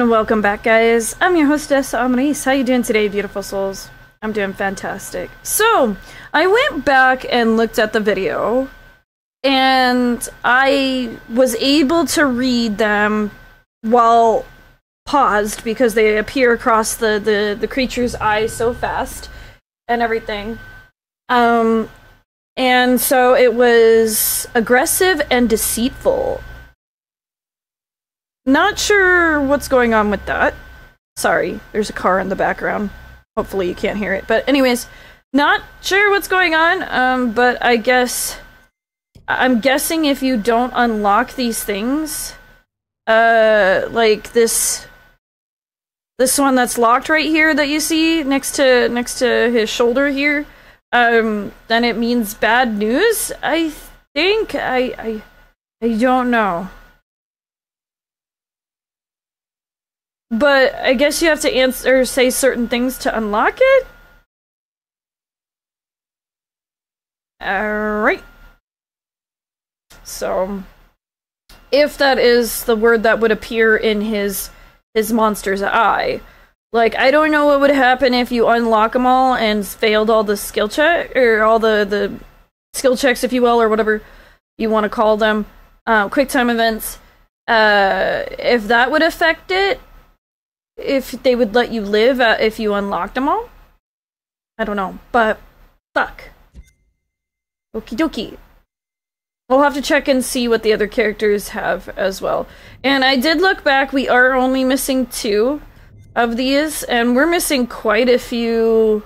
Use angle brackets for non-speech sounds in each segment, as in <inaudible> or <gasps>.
And welcome back, guys. I'm your hostess, Amaris. How you doing today, beautiful souls? I'm doing fantastic. So, I went back and looked at the video, and I was able to read them while paused because they appear across the, the, the creature's eyes so fast and everything. Um, and so it was aggressive and deceitful. Not sure what's going on with that. Sorry, there's a car in the background. Hopefully you can't hear it. But anyways, not sure what's going on. Um, but I guess I'm guessing if you don't unlock these things, uh, like this this one that's locked right here that you see next to next to his shoulder here, um, then it means bad news. I think I I I don't know. But I guess you have to answer say certain things to unlock it. Alright. So if that is the word that would appear in his his monster's eye. Like I don't know what would happen if you unlock them all and failed all the skill check or all the the skill checks, if you will, or whatever you want to call them, uh, quick time events. Uh, if that would affect it, if they would let you live uh, if you unlocked them all. I don't know, but fuck. Okie dokie. We'll have to check and see what the other characters have as well. And I did look back, we are only missing two of these, and we're missing quite a few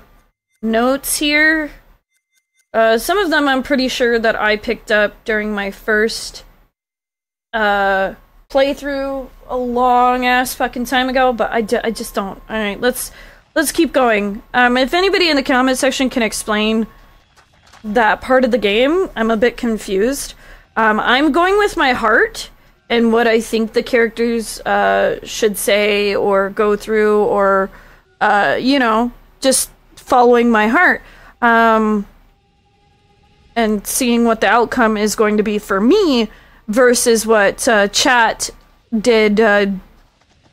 notes here. Uh, some of them I'm pretty sure that I picked up during my first uh, playthrough a long ass fucking time ago, but I, I just don't. All right, let's let's keep going. Um, if anybody in the comment section can explain that part of the game, I'm a bit confused. Um, I'm going with my heart and what I think the characters uh, should say or go through, or uh, you know, just following my heart. Um, and seeing what the outcome is going to be for me versus what uh, chat did uh,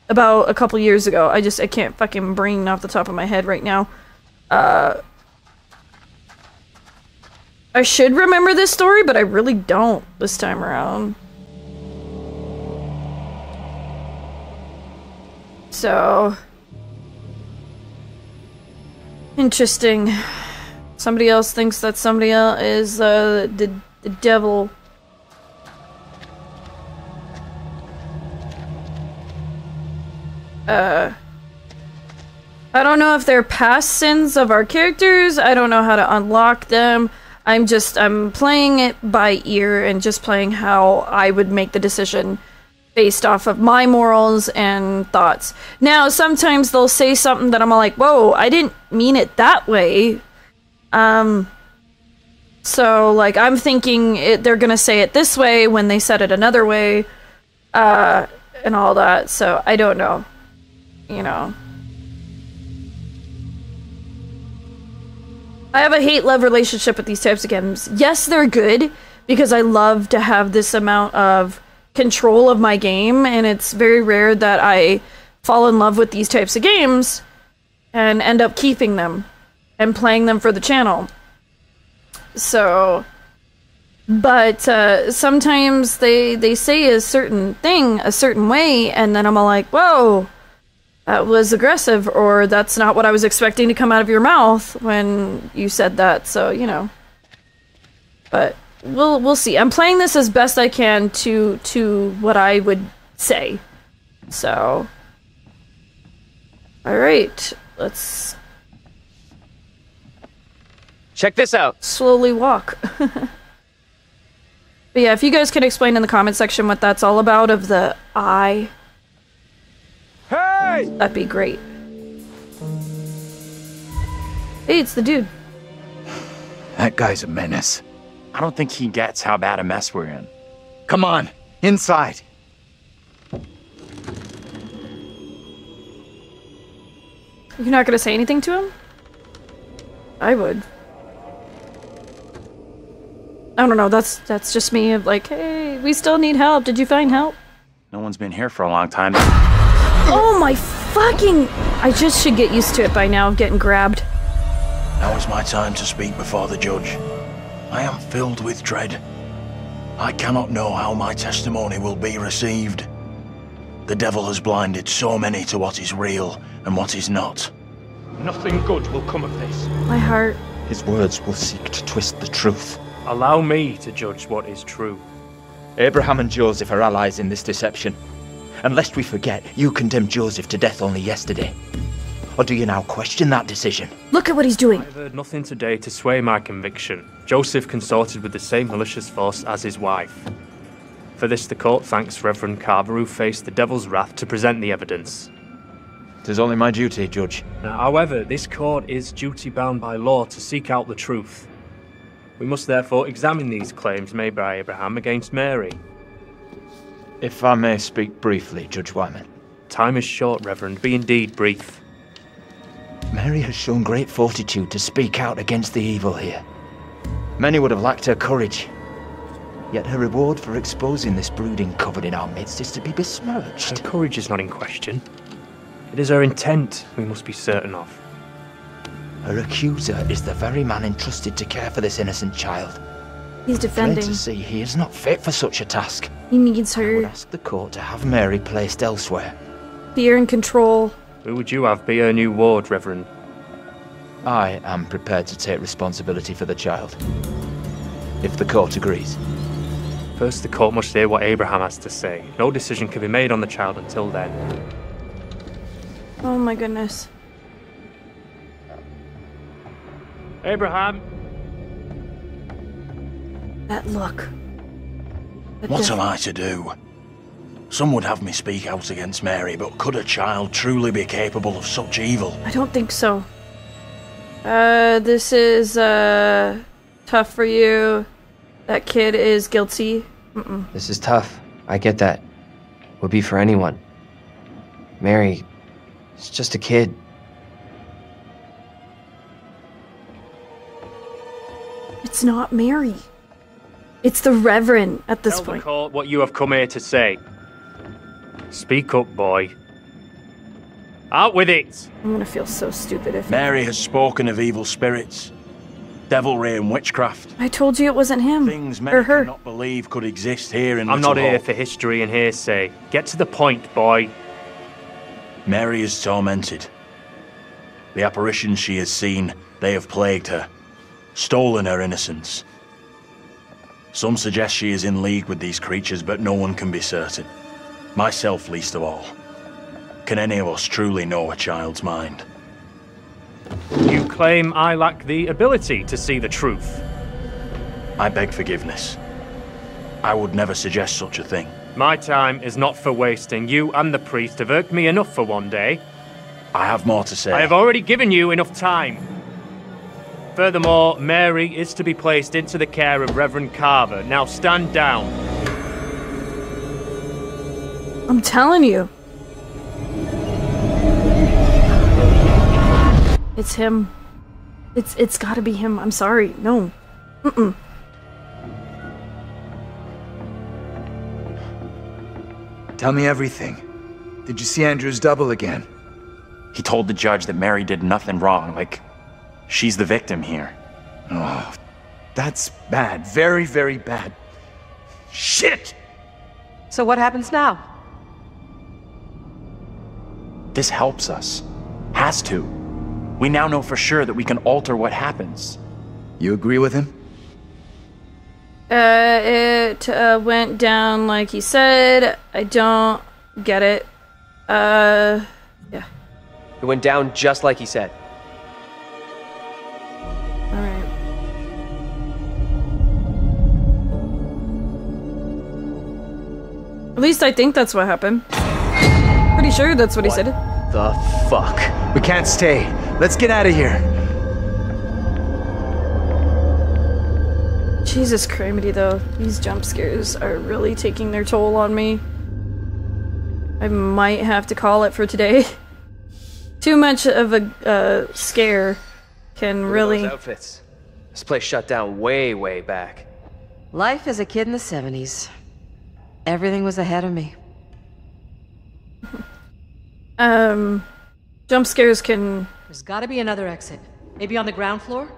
about a couple years ago. I just I can't fucking brain off the top of my head right now. Uh, I should remember this story, but I really don't this time around. So interesting. Somebody else thinks that somebody else is uh, the the devil. Uh, I don't know if they're past sins of our characters. I don't know how to unlock them. I'm just I'm playing it by ear and just playing how I would make the decision based off of my morals and thoughts. Now, sometimes they'll say something that I'm like, "Whoa, I didn't mean it that way." Um so like I'm thinking it, they're going to say it this way when they said it another way uh and all that. So I don't know. You know. I have a hate love relationship with these types of games. Yes, they're good because I love to have this amount of control of my game, and it's very rare that I fall in love with these types of games and end up keeping them and playing them for the channel. So, but uh, sometimes they they say a certain thing a certain way, and then I'm all like, "Whoa, that was aggressive," or "That's not what I was expecting to come out of your mouth when you said that." So you know, but we'll we'll see. I'm playing this as best I can to to what I would say. So, all right, let's check this out. Slowly walk. <laughs> but yeah, if you guys can explain in the comment section what that's all about of the eye. Hey! That'd be great. Hey, it's the dude. That guy's a menace. I don't think he gets how bad a mess we're in. Come on, inside. You're not gonna say anything to him? I would. I don't know, that's that's just me of like, hey, we still need help. Did you find help? No one's been here for a long time. Oh my fucking. I just should get used to it by now of getting grabbed. Now is my time to speak before the judge. I am filled with dread. I cannot know how my testimony will be received. The devil has blinded so many to what is real and what is not. Nothing good will come of this. My heart. His words will seek to twist the truth. Allow me to judge what is true. Abraham and Joseph are allies in this deception. And lest we forget, you condemned Joseph to death only yesterday. Or do you now question that decision? Look at what he's doing. I've heard nothing today to sway my conviction. Joseph consorted with the same malicious force as his wife. For this, the court thanks Reverend Carver, who faced the devil's wrath to present the evidence. It is only my duty, Judge. Now, however, this court is duty bound by law to seek out the truth. We must therefore examine these claims made by Abraham against Mary. If I may speak briefly, Judge Wyman. Time is short, Reverend. Be indeed brief. Mary has shown great fortitude to speak out against the evil here. Many would have lacked her courage. Yet her reward for exposing this brooding coven in our midst is to be besmirched. Her besmirched. courage is not in question. It is her intent we must be certain of. Her accuser is the very man entrusted to care for this innocent child. He's Plain defending. to see he is not fit for such a task. He needs I would her ask the court to have Mary placed elsewhere. fear and control. Who would you have be her new ward, Reverend? I am prepared to take responsibility for the child. If the court agrees. First, the court must hear what Abraham has to say. No decision can be made on the child until then. Oh my goodness. Abraham! That look. That What am I to do? Some would have me speak out against Mary, but could a child truly be capable of such evil? I don't think so. Uh, this is, uh, tough for you. That kid is guilty. This is tough. I get that. Would be for anyone. Mary, is just a kid. It's not Mary. It's the Reverend at this Tell the point. court what you have come here to say. Speak up, boy. Out with it! I'm gonna feel so stupid if. Mary has spoken of evil spirits, devilry and witchcraft. I told you it wasn't him. Things many or her. cannot believe could exist here in I'm Little not here Hope. for history and hearsay. Get to the point, boy. Mary is tormented. The apparitions she has seen, they have plagued her, stolen her innocence. Some suggest she is in league with these creatures, but no one can be certain. Myself least of all. Can any of us truly know a child's mind? You claim I lack the ability to see the truth. I beg forgiveness. I would never suggest such a thing. My time is not for wasting. You and the priest have irked me enough for one day. I have more to say. I have already given you enough time. Furthermore, Mary is to be placed into the care of Reverend Carver. Now stand down. I'm telling you. It's him. It's it's got to be him. I'm sorry. No. Mm-mm. Tell me everything. Did you see Andrew's double again? He told the judge that Mary did nothing wrong, like she's the victim here. Oh, that's bad. Very, very bad. Shit! So what happens now? This helps us. Has to. We now know for sure that we can alter what happens. You agree with him? Uh, it uh, went down like he said. I don't get it. Uh, yeah. It went down just like he said. Least I think that's what happened. Pretty sure that's what he said. The fuck? We can't stay. Let's get out of here. Jesus Criminy, though. These jump scares are really taking their toll on me. I might have to call it for today. <laughs> Too much of a uh, scare can Look really. those outfits. This place shut down way, way back. Life as a kid in the 70s. Everything was ahead of me. <laughs> um, jump scares can There's gotta be another exit. Maybe on the ground floor?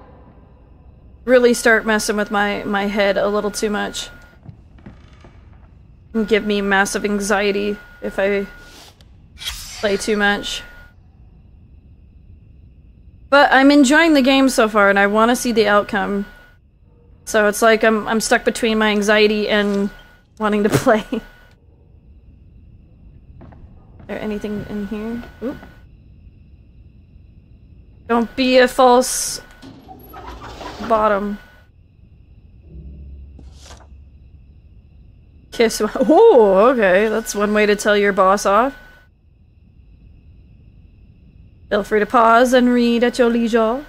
really start messing with my my head a little too much. And give me massive anxiety if I play too much. But I'm enjoying the game so far and I want to see the outcome. So it's like I'm I'm stuck between my anxiety and wanting to <laughs> play. Is there anything in here? Oop. Don't be a false bottom. Kiss. <laughs> Oh, okay. That's one way to tell your boss off. Feel free to pause and read at your leisure.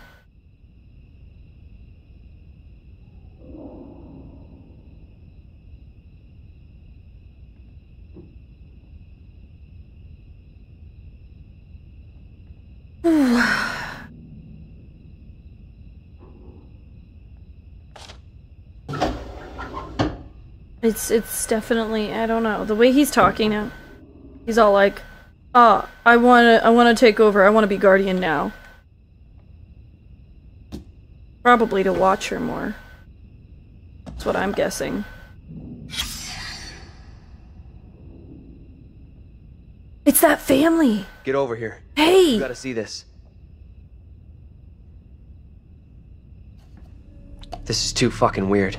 It's it's definitely I don't know the way he's talking now. He's all like, "Ah, I want to I want to take over. I want to be guardian now." Probably to watch her more. That's what I'm guessing. It's that family. Get over here. Hey. You gotta see this. This is too fucking weird.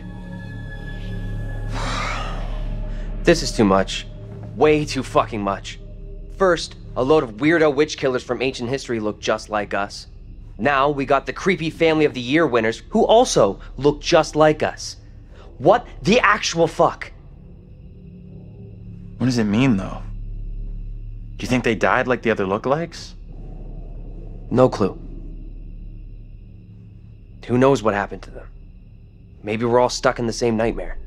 This is too much. Way too fucking much. First, a load of weirdo witch killers from ancient history look just like us. Now we got the creepy Family of the Year winners who also look just like us. What the actual fuck? What does it mean, though? Do you think they died like the other lookalikes? No clue. Who knows what happened to them? Maybe we're all stuck in the same nightmare.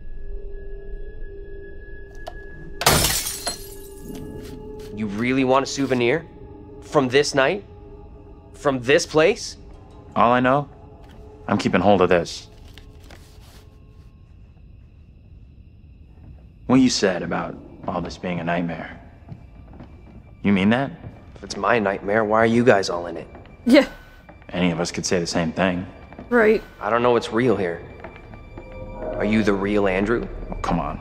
You really want a souvenir? From this night? From this place? All I know, I'm keeping hold of this. What you said about all this being a nightmare. You mean that? If it's my nightmare, why are you guys all in it? Yeah, Any of us could say the same thing. right. I don't know what's real here. Are you the real Andrew? Oh, come on.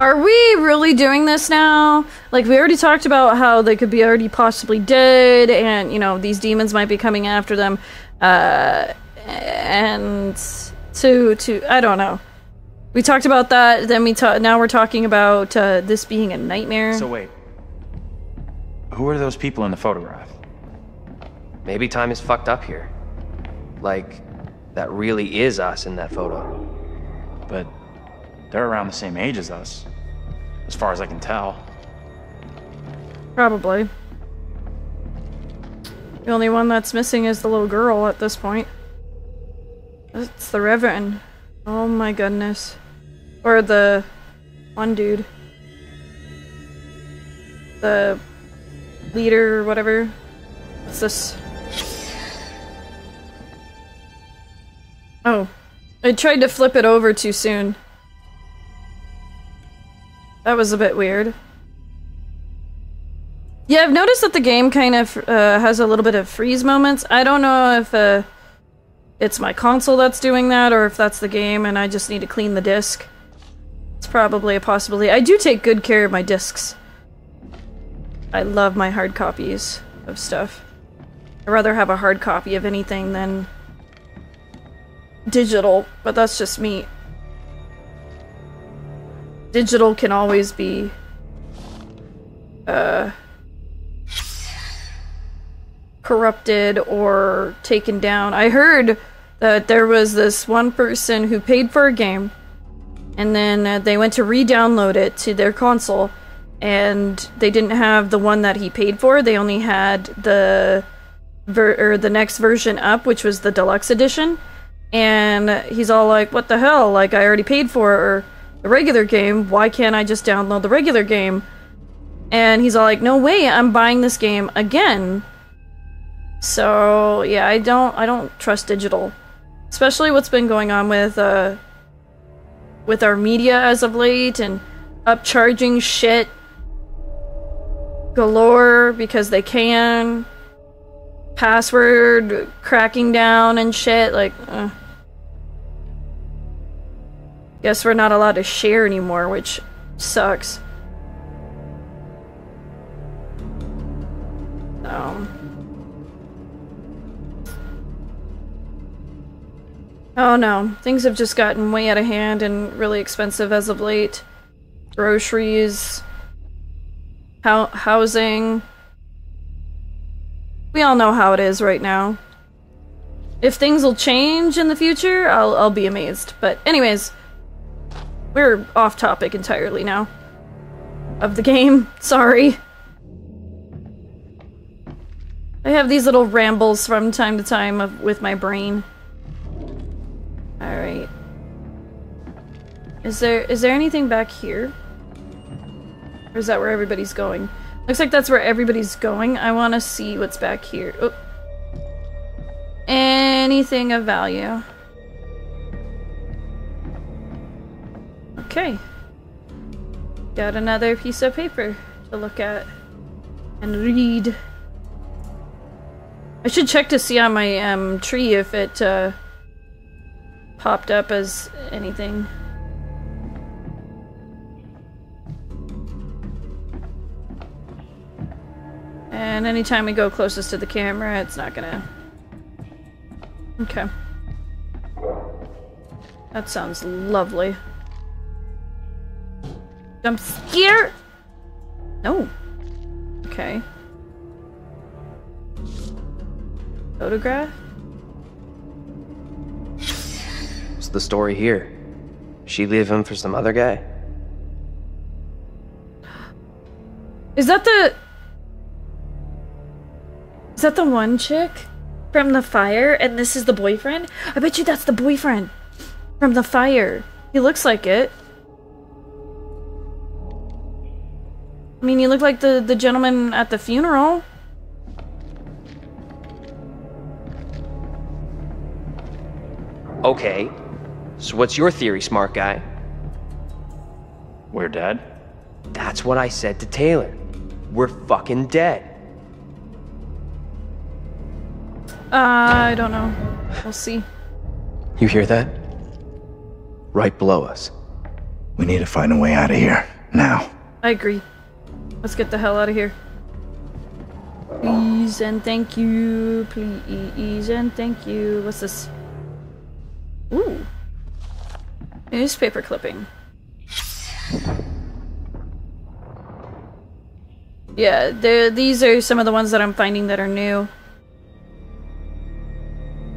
Are we really doing this now? Like, we already talked about how they could be already possibly dead, and, you know, these demons might be coming after them. Uh, and to, to, I don't know. We talked about that, then we ta- now we're talking about uh, this being a nightmare. So wait. Who are those people in the photograph? Maybe time is fucked up here. Like, that really is us in that photo. But they're around the same age as us, as far as I can tell. Probably. The only one that's missing is the little girl at this point. It's the Reverend. Oh my goodness. Or the one dude. The leader or whatever. What's this? Oh. I tried to flip it over too soon. That was a bit weird. Yeah, I've noticed that the game kind of uh, has a little bit of freeze moments. I don't know if uh, it's my console that's doing that or if that's the game and I just need to clean the disc. It's probably a possibility. I do take good care of my discs. I love my hard copies of stuff. I'd rather have a hard copy of anything than digital, but that's just me. Digital can always be uh corrupted or taken down. I heard that there was this one person who paid for a game and then uh, they went to re-download it to their console and they didn't have the one that he paid for. They only had the or the next version up, which was the deluxe edition. And he's all like, "What the hell? Like I already paid for the regular game. Why can't I just download the regular game?" And he's all like, "No way! I'm buying this game again." So yeah, I don't I don't trust digital, especially what's been going on with uh with our media as of late and upcharging shit galore because they can. Password cracking down and shit. Like, uh. Guess we're not allowed to share anymore, which sucks. So. Oh no, things have just gotten way out of hand and really expensive as of late. Groceries, ho housing. We all know how it is right now. If things will change in the future, I'll, I'll be amazed. But anyways, we're off topic entirely now. Of the game, sorry. I have these little rambles from time to time of, with my brain. Alright. Is there is there anything back here? Or is that where everybody's going? Looks like that's where everybody's going. I want to see what's back here. Oh. Anything of value. Okay. Got another piece of paper to look at and read. I should check to see on my um, tree if it uh, popped up as anything. And anytime we go closest to the camera, it's not gonna... Okay. That sounds lovely. Jump scare? No. Okay. Photograph? What's the story here? She leave him for some other guy? Is that the... Is that the one chick from the fire and this is the boyfriend? I bet you that's the boyfriend from the fire. He looks like it. I mean, you look like the, the gentleman at the funeral. Okay. So what's your theory, smart guy? We're dead? That's what I said to Taylor. We're fucking dead. Uh, I don't know. We'll see. You hear that? Right below us. We need to find a way out of here. Now. I agree. Let's get the hell out of here. Please and thank you. Please and thank you. What's this? Ooh. Newspaper clipping. Yeah, these are some of the ones that I'm finding that are new.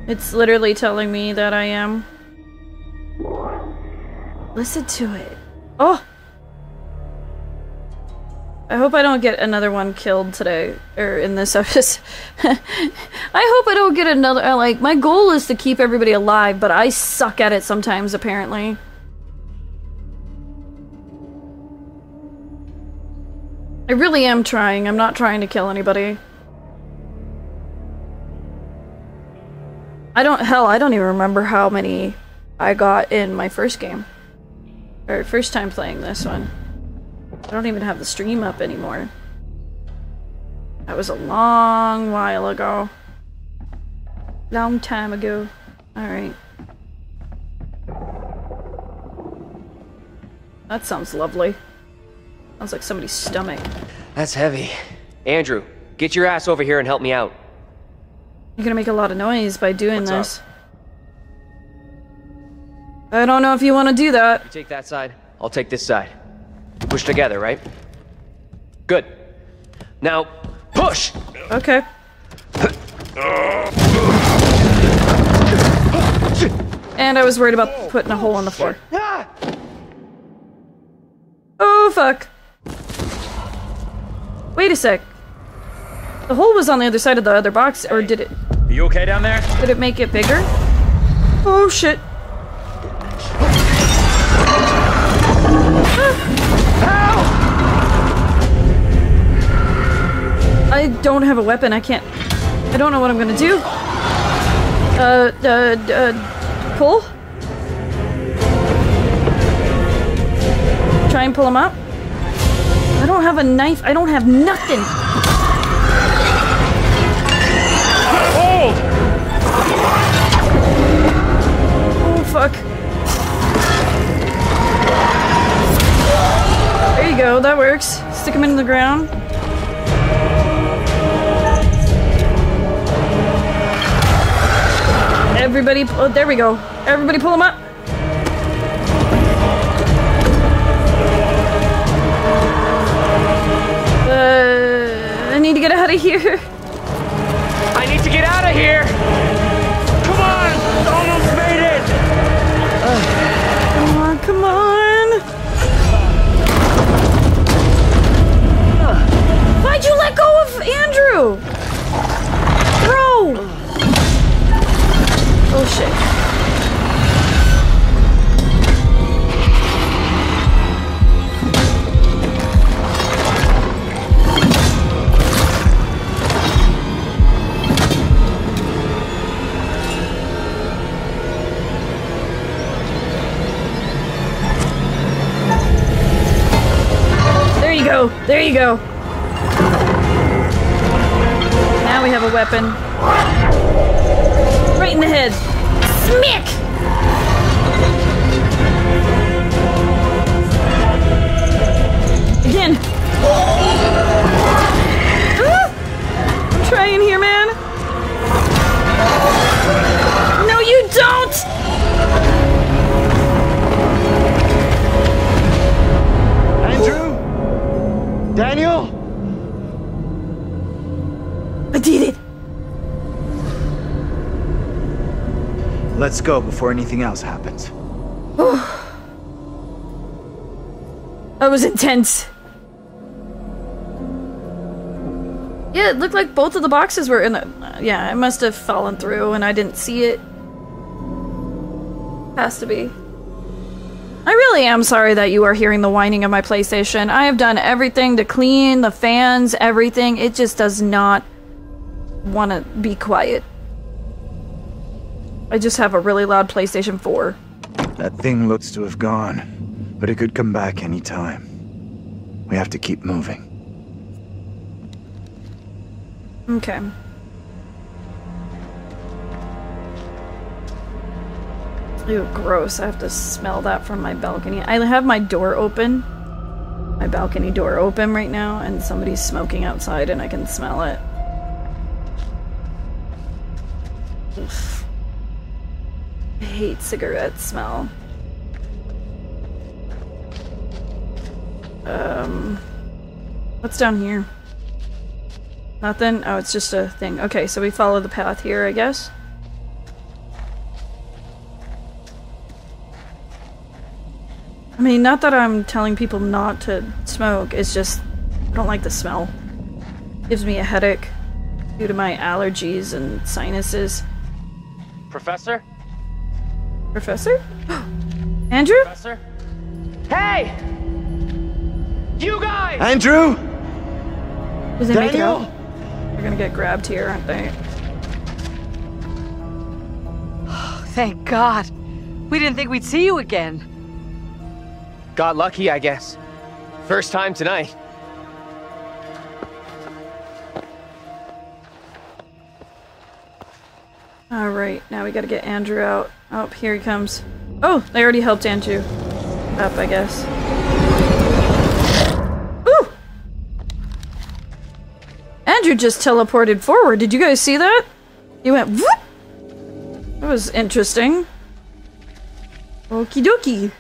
It's literally telling me that I am. Listen to it. Oh! I hope I don't get another one killed today, or in this <laughs> episode. I hope I don't get another, uh, like, my goal is to keep everybody alive, but I suck at it sometimes, apparently. I really am trying, I'm not trying to kill anybody. I don't, hell, I don't even remember how many I got in my first game. Or first time playing this one. I don't even have the stream up anymore. That was a long while ago. Long time ago. Alright. That sounds lovely. Sounds like somebody's stomach. That's heavy. Andrew, get your ass over here and help me out. You're gonna make a lot of noise by doing What's this. Up? I don't know if you want to do that. You take that side, I'll take this side. Push together, right? Good. Now, push! Okay. And I was worried about putting a hole in the floor. Oh, fuck. Wait a sec. The hole was on the other side of the other box, or did it... Are you okay down there? Did it make it bigger? Oh, shit. I don't have a weapon. I can't. I don't know what I'm gonna do. Uh, uh, uh, pull? Try and pull him up? I don't have a knife. I don't have nothing. Hold! Oh, fuck. There you go. That works. Stick him in the ground. Everybody, oh, there we go. Everybody pull them up. Uh, I need to get out of here. I need to get out of here! Come on! Almost made it! Come on, come on. Let's go before anything else happens. <sighs> That was intense. Yeah, it looked like both of the boxes were in it. Yeah, it must have fallen through and I didn't see it. Has to be. I really am sorry that you are hearing the whining of my PlayStation. I have done everything to clean the fans, everything. It just does not want to be quiet. I just have a really loud PlayStation 4. That thing looks to have gone, but it could come back any time. We have to keep moving. Okay. Ew, gross. I have to smell that from my balcony. I have my door open. My balcony door open right now, and somebody's smoking outside, and I can smell it. Oof. Hate cigarette smell. Um, what's down here? Nothing? Oh, it's just a thing. Okay, so we follow the path here, I guess. I mean, not that I'm telling people not to smoke, it's just I don't like the smell. Gives me a headache due to my allergies and sinuses. Professor? Professor? Andrew? Professor? Hey! You guys! Andrew? Did they make it Daniel? out? They're gonna get grabbed here, aren't they? Oh, <sighs> Thank God. We didn't think we'd see you again. Got lucky, I guess. First time tonight. Alright, now we gotta get Andrew out. Oh, here he comes. Oh, they already helped Andrew up, I guess. Ooh! Andrew just teleported forward. Did you guys see that? He went whoop! That was interesting. Okie dokie.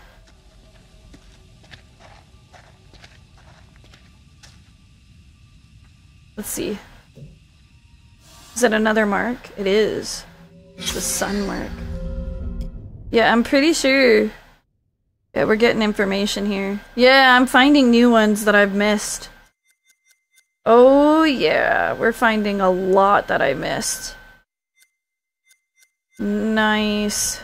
Let's see. Is it another mark? It is. The sun mark. Yeah, I'm pretty sure. Yeah, we're getting information here. Yeah, I'm finding new ones that I've missed. Oh, yeah, we're finding a lot that I missed. Nice.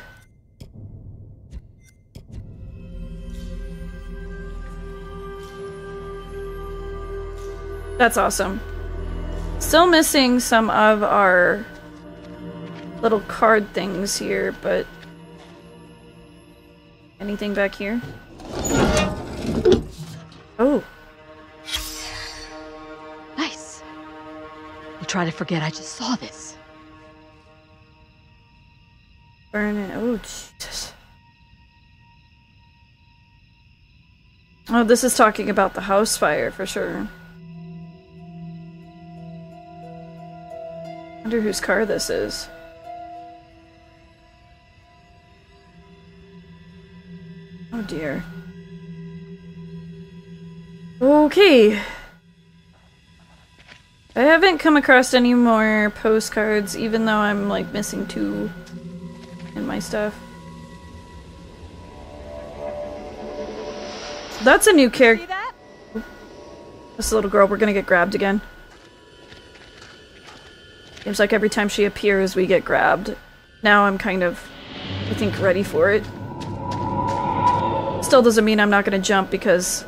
That's awesome. Still missing some of our little card things here, but... Anything back here? Oh. Nice. I'll try to forget I just saw this. Burning. Oh, Jesus. Oh, this is talking about the house fire for sure. wonder whose car this is. Dear. Okay. I haven't come across any more postcards, even though I'm like missing two in my stuff. That's a new character. This little girl, we're gonna get grabbed again. Seems like every time she appears, we get grabbed. Now I'm kind of, I think, ready for it. Still doesn't mean I'm not gonna jump because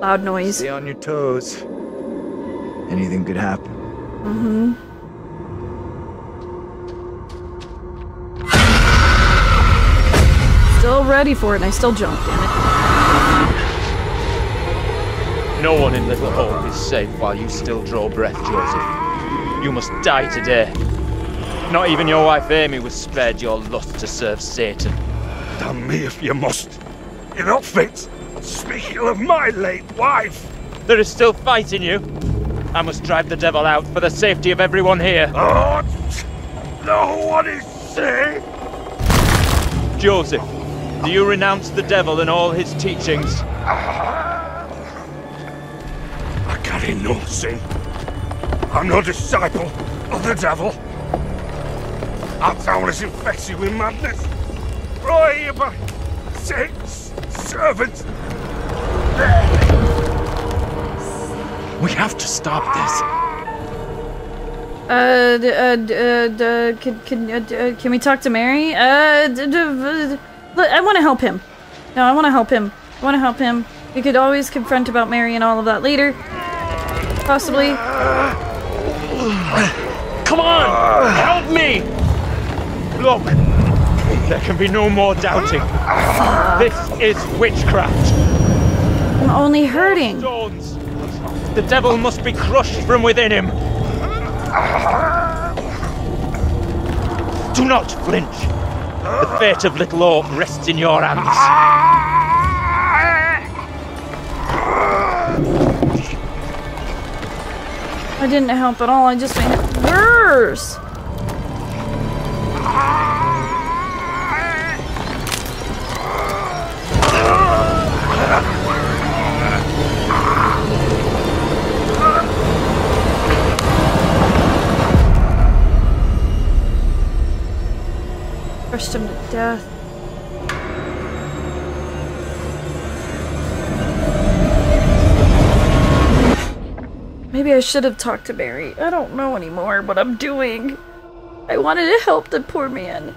loud noise. Stay on your toes. Anything could happen. Mm-hmm. Still ready for it, and I still jump, damn it. No one in Little Hope is safe while you still draw breath, Joseph. You must die today. Not even your wife Amy was spared your lust to serve Satan. Damn me if you must. You're not fit. Speaking of my late wife. There is still fight in you. I must drive the devil out for the safety of everyone here. Oh, no one is safe. Joseph, do you renounce the devil and all his teachings? I carry no sin. I'm no disciple of the devil. Our town doubtless infected you with madness. Here by Satan's servants. We have to stop this. Uh, d- uh, d- uh, d- can, can, uh, d- uh, can we talk to Mary? Uh, d- d- look, I want to help him. No, I want to help him. I want to help him. We could always confront about Mary and all of that later. Possibly. Come on! Help me! Look, <laughs> there can be no more doubting. This is witchcraft. I'm only hurting. Stones. The devil must be crushed from within him. Do not flinch. The fate of Little Hope rests in your hands. I didn't help at all. I just made it worse. Crushed him to death. Maybe I should have talked to Mary. I don't know anymore what I'm doing. I wanted to help the poor man.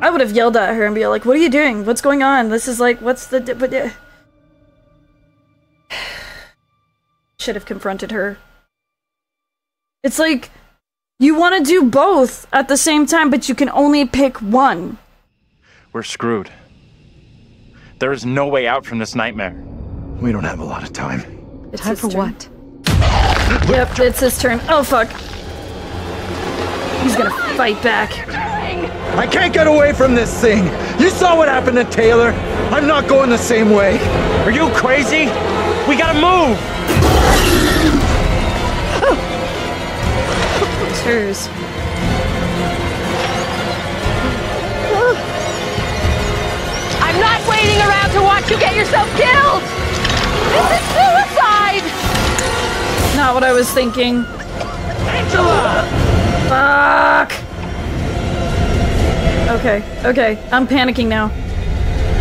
I would have yelled at her and be like, "What are you doing? What's going on? This is like, what's the?" But uh, <sighs> should have confronted her. It's like you want to do both at the same time, but you can only pick one. We're screwed. There is no way out from this nightmare. We don't have a lot of time. It's Time his for turn. what? Yep, it's his turn. Oh fuck. He's gonna fight back. I can't get away from this thing. You saw what happened to Taylor. I'm not going the same way. Are you crazy? We gotta move! Hers. I'm not waiting around to watch you get yourself killed! This is suicide! Not what I was thinking. Angela! Fuck. Okay, okay. I'm panicking now.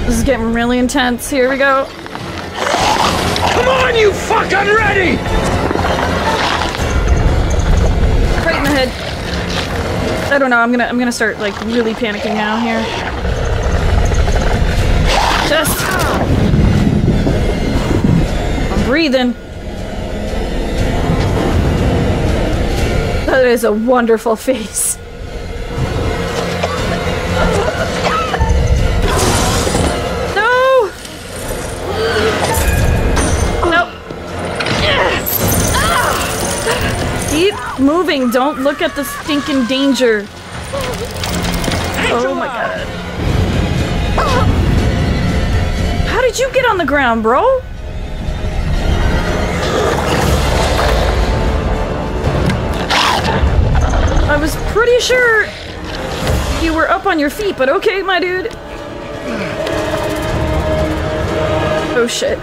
This is getting really intense. Here we go. Come on, you fucking ready! I don't know. I'm gonna I'm gonna start like really panicking now here. Just. I'm breathing. That is a wonderful face. Don't look at the stinking danger. Oh my god. How did you get on the ground, bro? I was pretty sure you were up on your feet, but okay, my dude. Oh shit.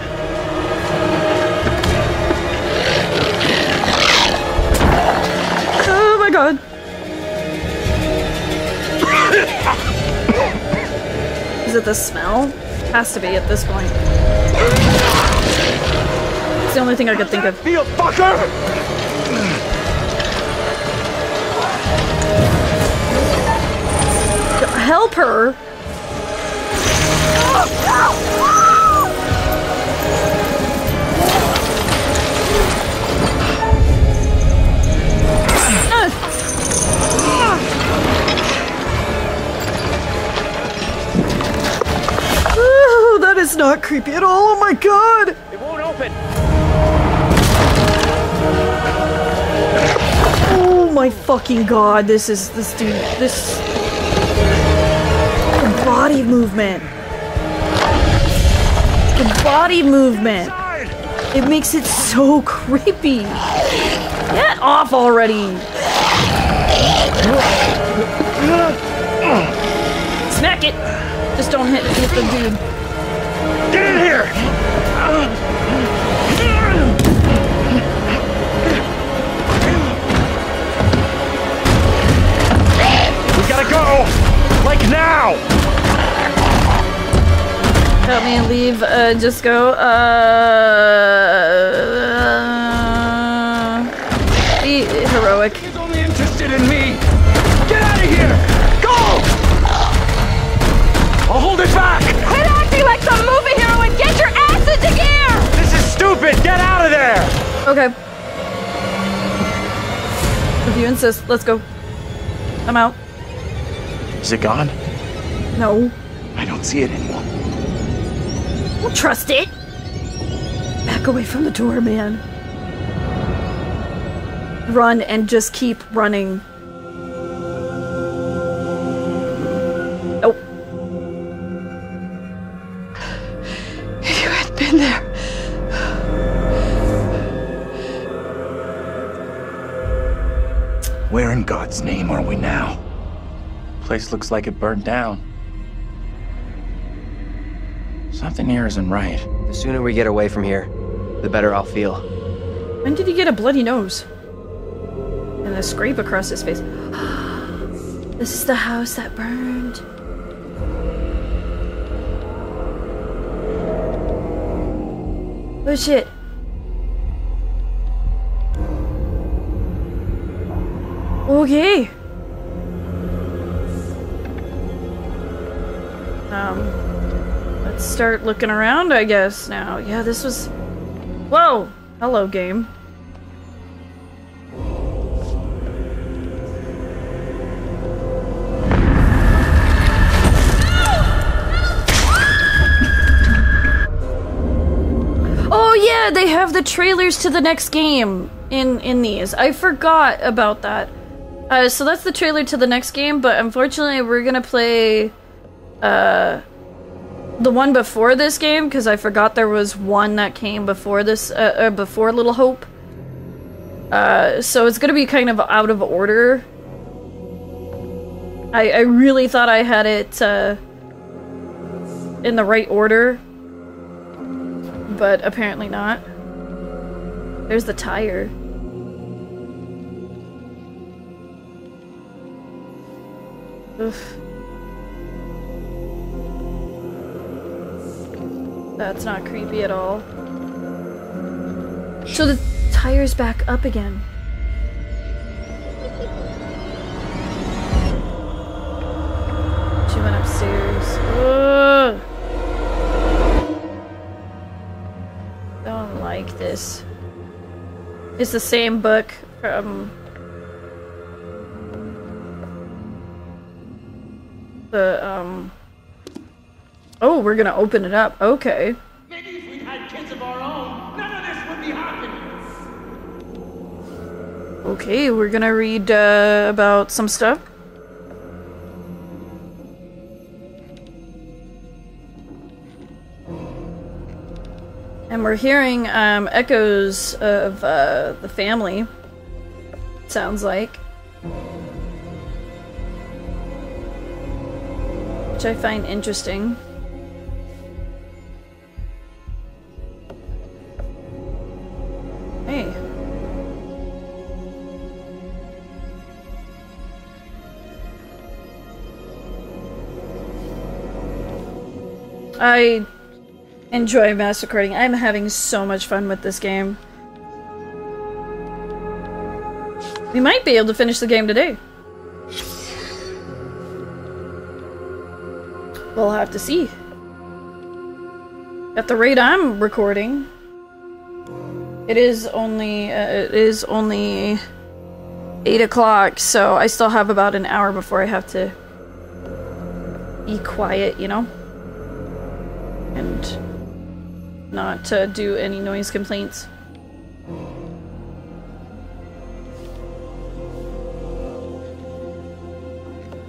God. Is it the smell? Has to be at this point. It's the only thing I could think of. You fucker! Help her! That is not creepy at all. Oh my god! It won't open. Oh my fucking god, this is this dude this the body movement. The body movement. It makes it so creepy. Get off already. Smack it. Just don't hit, hit the dude. Get in here! We gotta go! Like now! Help me leave. Uh, just go. Uh, stupid! Get out of there! Okay. If you insist, let's go. I'm out. Is it gone? No. I don't see it anymore. Don't trust it. Back away from the door, man. Run and just keep running. Place looks like it burned down. Something here isn't right. The sooner we get away from here, the better I'll feel. When did he get a bloody nose? And a scrape across his face. <gasps> this is the house that burned. Oh shit. Okay. Start looking around, I guess, now. Yeah, this was... Whoa! Hello, game. Oh yeah, they have the trailers to the next game in in these. I forgot about that. Uh, so that's the trailer to the next game, but unfortunately we're gonna play uh the one before this game because I forgot there was one that came before this uh, uh, before Little Hope. Uh, so it's gonna be kind of out of order. I I really thought I had it uh, in the right order, but apparently not. There's the tire. Oof. That's not creepy at all. So the tire's back up again. She went upstairs. Ugh. Don't like this. It's the same book from the um Oh, we're gonna open it up. Okay. Maybe if we'd had kids of our own, none of this would be happening. Okay, we're gonna read uh, about some stuff. And we're hearing um, echoes of uh, the family. Sounds like. Which I find interesting. I enjoy mass recording. I'm having so much fun with this game. We might be able to finish the game today. We'll have to see. At the rate I'm recording, it is only uh, it is only eight o'clock, so I still have about an hour before I have to be quiet, you know, not to do any noise complaints.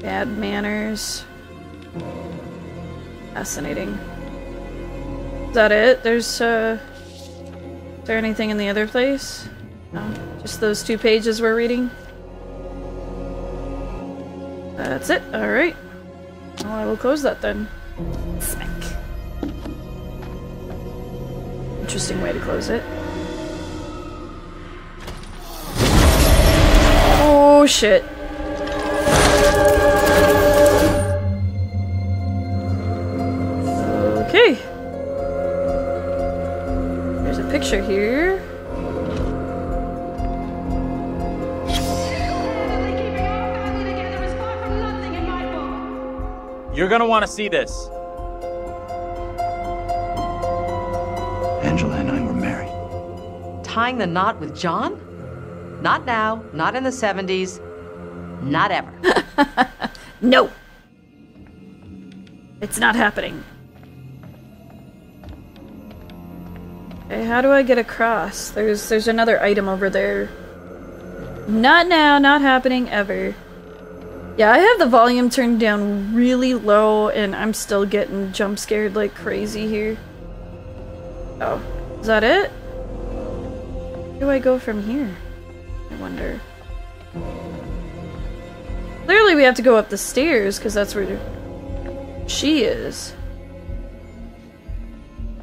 Bad manners. Fascinating. Is that it? There's, uh... Is there anything in the other place? No? Just those two pages we're reading? That's it. Alright. Well, I will close that then. Smack. Interesting way to close it. Oh, shit. Okay. There's a picture here. You're gonna want to see this. Angela and I were married. Tying the knot with John? Not now, not in the 70s, not ever. <laughs> No. It's not happening. Okay, how do I get across? There's there's another item over there. Not now, not happening ever. Yeah, I have the volume turned down really low and I'm still getting jump scared like crazy here. Oh, is that it? Where do I go from here? I wonder. Clearly we have to go up the stairs because that's where she is.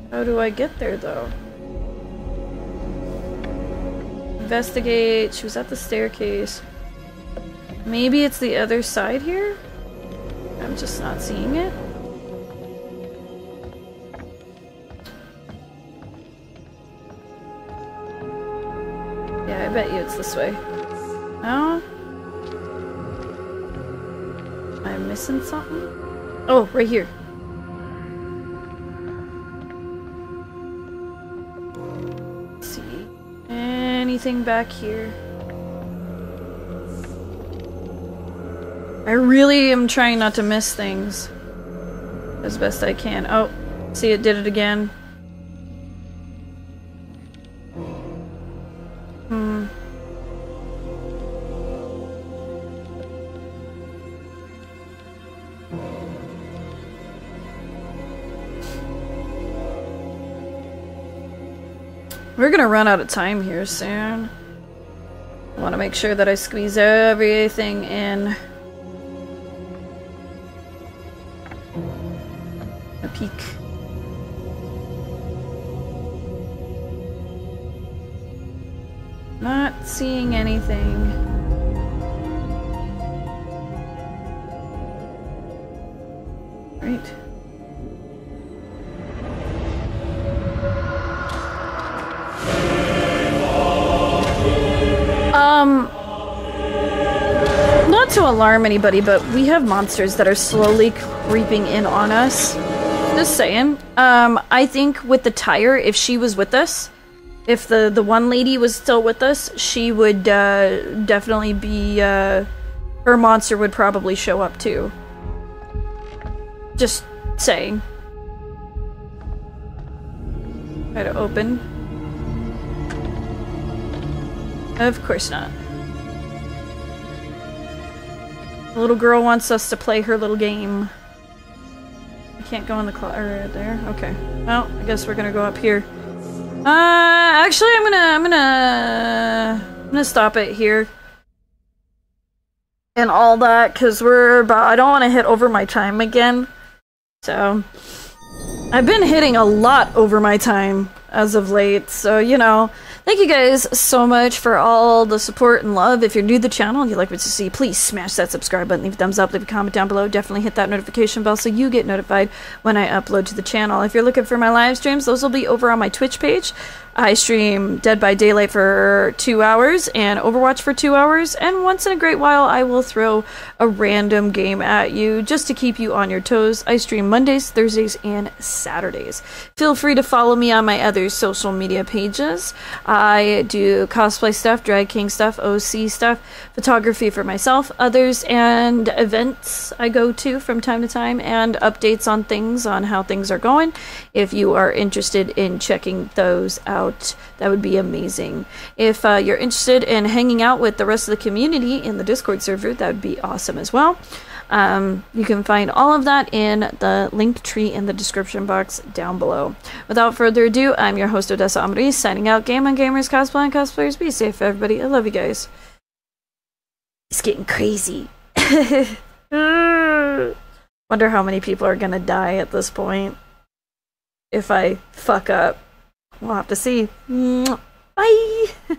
How do I get there though? Investigate. She was at the staircase. Maybe it's the other side here? I'm just not seeing it. This way. No? Am I missing something? Oh, right here. Let's see. Anything back here? I really am trying not to miss things as best I can. Oh, see, it did it again. Gonna run out of time here soon. Want to make sure that I squeeze everything in. A peek. Not seeing anything. Alarm anybody, but we have monsters that are slowly creeping in on us. Just saying. Um, I think with the tire, if she was with us, if the the one lady was still with us, she would uh, definitely be. Uh, her monster would probably show up too. Just saying. Try to open. Of course not. The little girl wants us to play her little game. I can't go in the closet right there. Okay. Well, I guess we're gonna go up here. Uh, actually, I'm gonna, I'm gonna, I'm gonna stop it here. And all that, because we're about, I don't want to hit over my time again. So, I've been hitting a lot over my time as of late, so, you know, Thank you guys so much for all the support and love. If you're new to the channel and you'd like what you see, please smash that subscribe button, leave a thumbs up, leave a comment down below. Definitely hit that notification bell so you get notified when I upload to the channel. If you're looking for my live streams, those will be over on my Twitch page. I stream Dead by Daylight for two hours and Overwatch for two hours, and once in a great while, I will throw a random game at you just to keep you on your toes. I stream Mondays, Thursdays, and Saturdays. Feel free to follow me on my other social media pages. I do cosplay stuff, drag king stuff, OC stuff, photography for myself, others, and events I go to from time to time, and updates on things on how things are going. If you are interested in checking those out, that would be amazing. If uh, you're interested in hanging out with the rest of the community in the Discord server, that would be awesome as well. Um, you can find all of that in the link tree in the description box down below. Without further ado, I'm your host Odessa Amaris, signing out. Game on gamers, cosplay and cosplayers. Be safe, everybody. I love you guys. It's getting crazy. <laughs> Wonder how many people are gonna die at this point. If I fuck up, We'll have to see. Bye! <laughs>